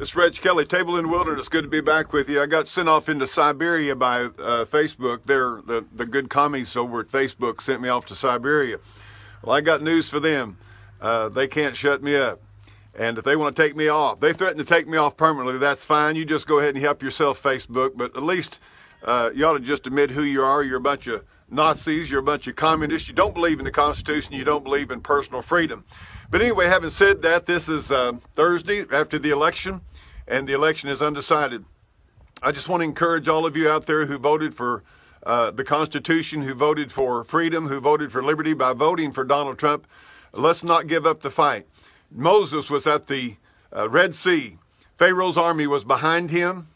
It's Reg Kelly, Table in Wilderness. Good to be back with you. I got sent off into Siberia by uh, Facebook. They're the, the good commies over at Facebook sent me off to Siberia. Well, I got news for them. Uh, they can't shut me up. And if they want to take me off, they threaten to take me off permanently. That's fine. You just go ahead and help yourself, Facebook. But at least uh, you ought to just admit who you are. You're a bunch of Nazis. You're a bunch of communists. You don't believe in the Constitution. You don't believe in personal freedom. But anyway, having said that, this is uh, Thursday after the election and the election is undecided. I just want to encourage all of you out there who voted for uh, the Constitution, who voted for freedom, who voted for liberty by voting for Donald Trump. Let's not give up the fight. Moses was at the uh, Red Sea. Pharaoh's army was behind him.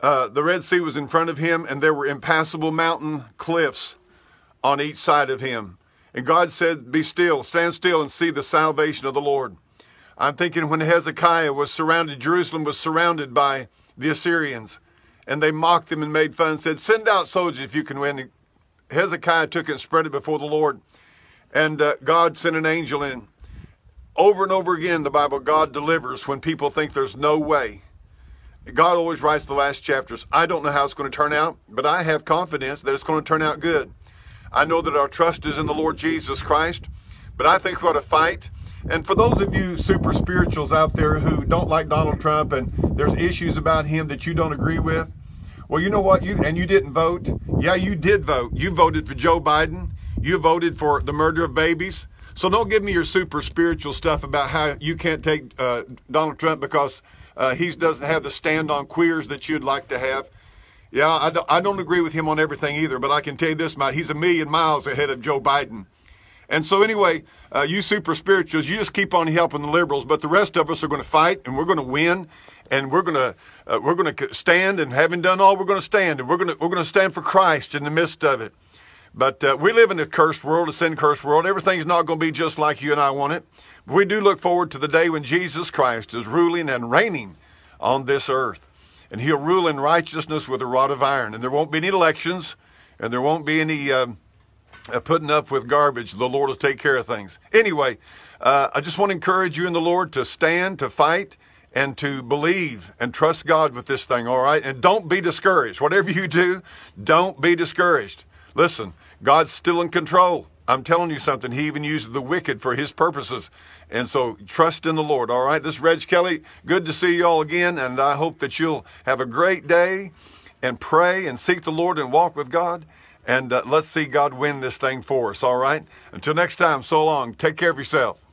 Uh, the Red Sea was in front of him, and there were impassable mountain cliffs on each side of him. And God said, Be still, stand still, and see the salvation of the Lord. I'm thinking when Hezekiah was surrounded, Jerusalem was surrounded by the Assyrians, and they mocked him and made fun and said, Send out soldiers if you can win. Hezekiah took it and spread it before the Lord, and uh, God sent an angel in. Over and over again, the Bible, God delivers when people think there's no way. God always writes the last chapters. I don't know how it's going to turn out, but I have confidence that it's going to turn out good. I know that our trust is in the Lord Jesus Christ, but I think we ought to fight and for those of you super spirituals out there who don't like Donald Trump and there's issues about him that you don't agree with, well, you know what? You and you didn't vote. Yeah, you did vote. You voted for Joe Biden. You voted for the murder of babies. So don't give me your super spiritual stuff about how you can't take uh, Donald Trump because uh, he doesn't have the stand on queers that you'd like to have. Yeah, I don't, I don't agree with him on everything either, but I can tell you this about he's a million miles ahead of Joe Biden. And so anyway, uh, you super spirituals, you just keep on helping the liberals, but the rest of us are going to fight and we're going to win and we're going to uh, we're going to stand and having done all we're going to stand and we're going to we're going to stand for Christ in the midst of it. But uh, we live in a cursed world, a sin cursed world. Everything's not going to be just like you and I want it. But we do look forward to the day when Jesus Christ is ruling and reigning on this earth. And he'll rule in righteousness with a rod of iron. And there won't be any elections and there won't be any um, uh, putting up with garbage. The Lord will take care of things. Anyway, uh, I just want to encourage you in the Lord to stand, to fight, and to believe and trust God with this thing, all right? And don't be discouraged. Whatever you do, don't be discouraged. Listen, God's still in control. I'm telling you something. He even uses the wicked for his purposes. And so trust in the Lord, all right? This is Reg Kelly. Good to see you all again. And I hope that you'll have a great day and pray and seek the Lord and walk with God and uh, let's see God win this thing for us, all right? Until next time, so long. Take care of yourself.